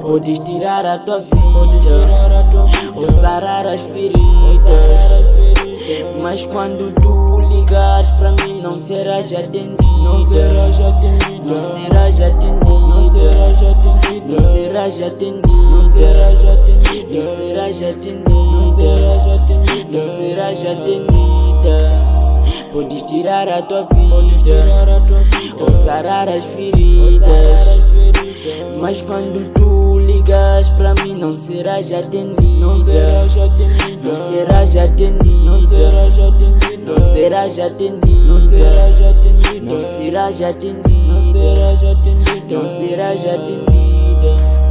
Podes tirar a tua vida. Ou sarar as feridas. Mas quando tu ligares pra mim Não serás atendida. Não serás atendida. Não serás atendida. Não serás atendido Não Não Não Não serás atendida. Podes tirar a tua vida. Ou sarar as feridas. Mas quando tu ligas pra mim Não serás atendida Não serás atendido Não serás atendido Não serás atendido Não serás atendido Não serás atendido Não serás atendido Não serás atendida